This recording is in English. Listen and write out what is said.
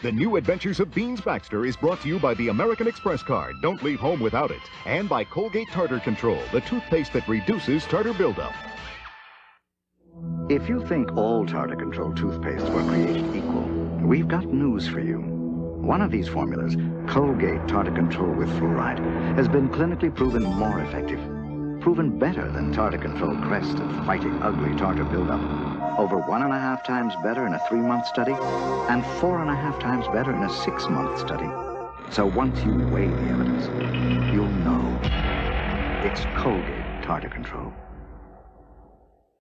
The new adventures of Beans Baxter is brought to you by the American Express card. Don't leave home without it. And by Colgate Tartar Control, the toothpaste that reduces tartar buildup. If you think all tartar control toothpastes were created equal, we've got news for you. One of these formulas, Colgate Tartar Control with Fluoride, has been clinically proven more effective. Proven better than Tartar Control Crest at fighting ugly tartar buildup. Over one and a half times better in a three-month study, and four and a half times better in a six-month study. So once you weigh the evidence, you'll know. It's Colgate Tartar Control.